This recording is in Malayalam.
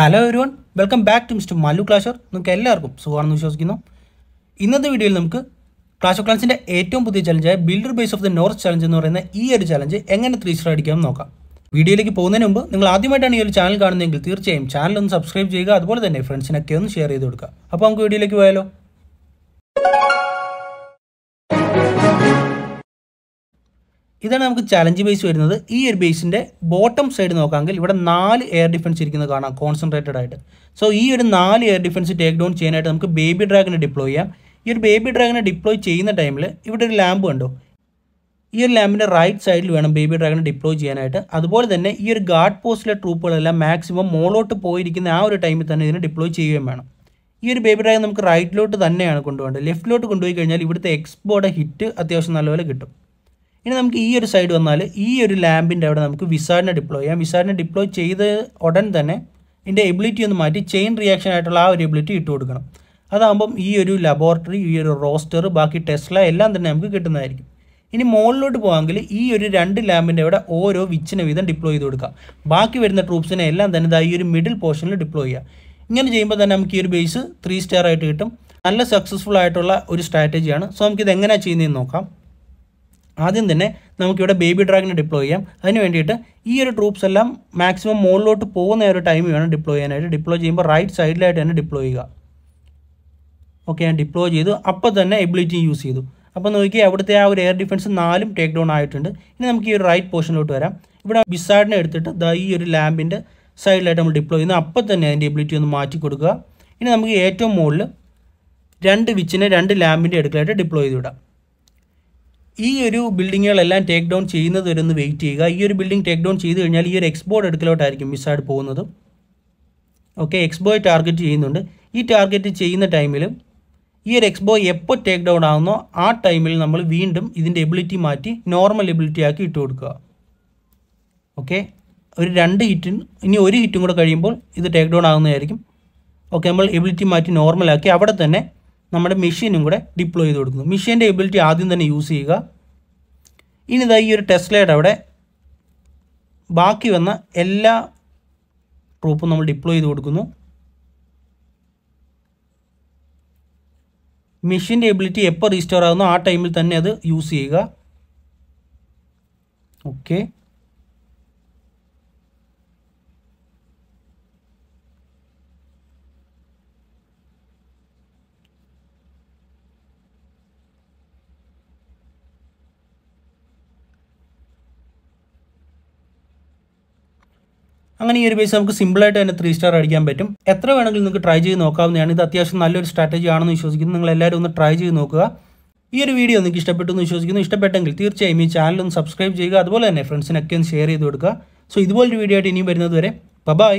Hello everyone welcome back to mister Mallu clasher നിങ്ങൾക്ക് എല്ലാവർക്കും സുഖമാണെന്ന് വിശ്വസിക്കുന്നു. ഇന്നത്തെ വീഡിയോയിൽ നമുക്ക് ക്ലാഷ് ഓഫ് ക്ലാൻസിന്റെ ഏറ്റവും പുതിയ ചലഞ്ചായ builder base of the north challenge എന്ന് പറയുന്ന ഈ ഒരു ചലഞ്ച് എങ്ങനെ ത്രീ സ്റ്റാർ അടിക്കാമെന്ന് നോക്കാം. വീഡിയോയിലേക്ക് പോകുന്നതിന് മുമ്പ് നിങ്ങൾ ആദ്യമായിട്ടാണ് ഈ ഒരു ചാനൽ കാണുന്നതെങ്കിൽ തീർച്ചയായും ചാനൽ ഒന്ന് സബ്സ്ക്രൈബ് ചെയ്യുക അതുപോലെ തന്നെ ഫ്രണ്ട്സിനൊക്കെ ഒന്ന് ഷെയർ ചെയ്ത് കൊടുക്കുക. അപ്പോൾ നമുക്ക് വീഡിയോയിലേക്ക് പോയാലോ? ഇതാണ് നമുക്ക് ചലഞ്ച് ബേസ് വരുന്നത്. ഈ ഒരു ബേസിന്റെ ബോട്ടം സൈഡ് നോക്കാമെങ്കിൽ ഇവിടെ നാല് എയർ ഡിഫൻസ് ഇരിക്കുന്നത് കാണാം കോൺസെൻട്രേറ്റഡ് ആയിട്ട്. സോ ഈ ഒരു നാല് എയർ ഡിഫൻസ് ടേക്ക് ഡൗൺ ചെയ്യാനായിട്ട് നമുക്ക് ബേബി ഡ്രാഗനെ ഡിപ്ലോയ് ചെയ്യാം. ഈ ഒരു ബേബി ഡ്രാഗനെ ഡിപ്ലോയ് ചെയ്യുന്ന ടൈമിൽ ഇവിടെ ഒരു ലാമ്പ് കണ്ടോ? ഈ ഒരു ലാമ്പിന്റെ റൈറ്റ് സൈഡിൽ വേണം ബേബി ഡ്രാഗനെ ഡിപ്ലോയ് ചെയ്യാനായിട്ട്. അതുപോലെ തന്നെ ഈ ഒരു ഗാർഡ് പോസ്റ്റിലെ ട്രൂപ്പുകളെല്ലാം മാക്സിമം മോളോട്ട് പോയിരിക്കുന്ന ആ ഒരു ടൈമിൽ തന്നെ ഇതിനെ ഡിപ്ലോയ് ചെയ്യുകയും വേണം. ഈ ഒരു ബേബി ഡ്രാഗൺ നമുക്ക് റൈറ്റിലോട്ട് തന്നെയാണ് കൊണ്ടുപോകേണ്ടത്. ലെഫ്റ്റിലോട്ട് കൊണ്ടുപോയി കഴിഞ്ഞാൽ ഇവിടുത്തെ എക്സ്പോയുടെ ഹിറ്റ് അത്യാവശ്യം നല്ലപോലെ കിട്ടും. ഇനി നമുക്ക് ഈ ഒരു സൈഡ് വന്നാൽ ഈ ഒരു ലാമ്പിന്റെ അവിടെ നമുക്ക് വിസാറിനെ ഡിപ്ലോയ് ചെയ്യാം. വിസാറിനെ ഡിപ്ലോയ് ചെയ്ത് ഉടൻ തന്നെ ഇതിന്റെ എബിലിറ്റി ഒന്ന് മാറ്റി ചെയിൻ റിയാക്ഷൻ ആയിട്ടുള്ള ആ ഒരു എബിലിറ്റി ഇട്ട് കൊടുക്കണം. അതാകുമ്പം ഈ ഒരു ലബോറട്ടറി ഈ ഒരു റോസ്റ്റർ ബാക്കി ടെസ്ല എല്ലാം തന്നെ നമുക്ക് കിട്ടുന്നതായിരിക്കും. ഇനി മുകളിലോട്ട് പോകാമെങ്കിൽ ഈ ഒരു രണ്ട് ലാമ്പിന്റെ അവിടെ ഓരോ വിച്ചിനെ വീതം ഡിപ്ലോയ് ചെയ്ത് കൊടുക്കാം. ബാക്കി വരുന്ന ട്രൂപ്സിനെ എല്ലാം തന്നെ ഈ ഒരു മിഡിൽ പോർഷനിൽ ഡിപ്ലോയ് ചെയ്യുക ഇങ്ങനെ ചെയ്യുമ്പോൾ തന്നെ നമുക്ക് ഈ ഒരു ബേസ് ത്രീ സ്റ്റാർ ആയിട്ട് കിട്ടും. നല്ല സക്സസ്ഫുൾ ആയിട്ടുള്ള ഒരു സ്ട്രാറ്റജിയാണ് സോ നമുക്കിത് എങ്ങനെയാണ് ചെയ്യുന്നതെന്ന് നോക്കാം. ആദ്യം തന്നെ നമുക്കിവിടെ ബേബി ഡ്രാഗിനെ ഡിപ്ലോയ് ചെയ്യാം. അതിന് വേണ്ടിയിട്ട് ഈ ഒരു ട്രൂപ്സ് എല്ലാം മാക്സിമം മുകളിലോട്ട് പോകുന്ന ഒരു ടൈം വേണം ഡിപ്ലോയ് ചെയ്യാനായിട്ട്. ഡിപ്ലോയ് ചെയ്യുമ്പോൾ റൈറ്റ് സൈഡിലായിട്ട് തന്നെ ഡിപ്ലോയ് ചെയ്യുക. ഓക്കെ ഞാൻ ഡിപ്ലോയ് ചെയ്തു. അപ്പോൾ തന്നെ എബിലിറ്റി യൂസ് ചെയ്തു. അപ്പോൾ നോക്കി അവിടുത്തെ ആ ഒരു എയർ ഡിഫൻസ് നാലും ടേക്ക് ഡൗൺ ആയിട്ടുണ്ട്. ഇനി നമുക്ക് ഈ ഒരു റൈറ്റ് പോർഷനിലോട്ട് വരാം. ഇവിടെ ബിസാഡിനെ എടുത്തിട്ട് ദാ ഈ ഒരു ലാമ്പിന്റെ സൈഡിലായിട്ട് നമ്മൾ ഡിപ്ലോയ് ചെയ്യുന്നു. അപ്പോൾ തന്നെ അതിന്റെ എബിലിറ്റി ഒന്ന് മാറ്റി കൊടുക്കുക. ഇനി നമുക്ക് ഏറ്റവും മുകളിൽ രണ്ട് വിച്ചിനെ രണ്ട് ലാമ്പിന്റെ എടുക്കലായിട്ട് ഡിപ്ലോയ് ചെയ്ത് വിടാം ഈ ഒരു ബിൽഡിങ്ങുകളെല്ലാം ടേക്ക് ഡൗൺ ചെയ്യുന്നത് വരെ ഒന്ന് വെയിറ്റ് ചെയ്യുക. ഈ ഒരു ബിൽഡിംഗ് ടേക്ക് ഡൗൺ ചെയ്ത് കഴിഞ്ഞാൽ ഈ ഒരു എക്സ്പോർട്ട് എടുക്കലോട്ടായിരിക്കും മിസ്സായിട്ട് പോകുന്നത്. ഓക്കെ എക്സ്പോ ടാർഗറ്റ് ചെയ്യുന്നുണ്ട്. ഈ ടാർഗറ്റ് ചെയ്യുന്ന ടൈമിൽ ഈ ഒരു എക്സ്പോ എപ്പോൾ ടേക്ക് ഡൗൺ ആകുന്നോ ആ ടൈമിൽ നമ്മൾ വീണ്ടും ഇതിന്റെ എബിലിറ്റി മാറ്റി നോർമൽ എബിലിറ്റി ആക്കി ഇട്ട് കൊടുക്കുക. ഓക്കെ ഒരു രണ്ട് ഹിറ്റും ഇനി ഒരു ഹിറ്റും കൂടെ കഴിയുമ്പോൾ ഇത് ടേക്ക് ഡൗൺ ആകുന്നതായിരിക്കും ഓക്കെ നമ്മൾ എബിലിറ്റി മാറ്റി നോർമലാക്കി അവിടെ തന്നെ നമ്മുടെ മെഷീനും കൂടെ ഡിപ്ലോയ് ചെയ്ത് കൊടുക്കുന്നു. മെഷീന്റെ എബിലിറ്റി ആദ്യം തന്നെ യൂസ് ചെയ്യുക. ഇനി ഇതാ ഈ ഒരു ടെസ്ലയുടെ അവിടെ ബാക്കി വന്ന എല്ലാ ട്രൂപ്പും നമ്മൾ ഡിപ്ലോയ് ചെയ്ത് കൊടുക്കുന്നു. മെഷീന്റെ എബിലിറ്റി എപ്പോൾ റീസ്റ്റോർ ആകുന്നു ആ ടൈമിൽ തന്നെ അത് യൂസ് ചെയ്യുക. ഓക്കെ അങ്ങനെ ഈ ഒരു ബേസ് നമുക്ക് സിമ്പിളായിട്ട് തന്നെ ത്രീ സ്റ്റാർ അടിക്കാൻ പറ്റും. എത്ര വേണമെങ്കിലും നിങ്ങൾക്ക് ട്രൈ ചെയ്ത് നോക്കാവുന്നതാണ്. ഇത് അത്യാവശ്യം നല്ലൊരു സ്ട്രാറ്റജി ആണെന്ന് വിശ്വസിക്കുന്നു. നിങ്ങൾ എല്ലാവരും ഒന്ന് ട്രൈ ചെയ്ത് നോക്കുക. ഈ ഒരു വീഡിയോ നിങ്ങൾക്ക് ഇഷ്ടപ്പെട്ടു എന്ന് വിശ്വസിക്കുന്നു. ഇഷ്ടപ്പെട്ടെങ്കിൽ തീർച്ചയായും ഈ ചാനൽ ഒന്ന് സബ്സ്ക്രൈബ് ചെയ്യുക. അതുപോലെ തന്നെ ഫ്രണ്ട്സിനൊക്കെ ഒന്ന് ഷെയർ ചെയ്ത് കൊടുക്കുക. സോ ഇതുപോലൊരു വീഡിയോ ആയിട്ട് ഇനിയും വരുന്നത് വരെ. ബൈ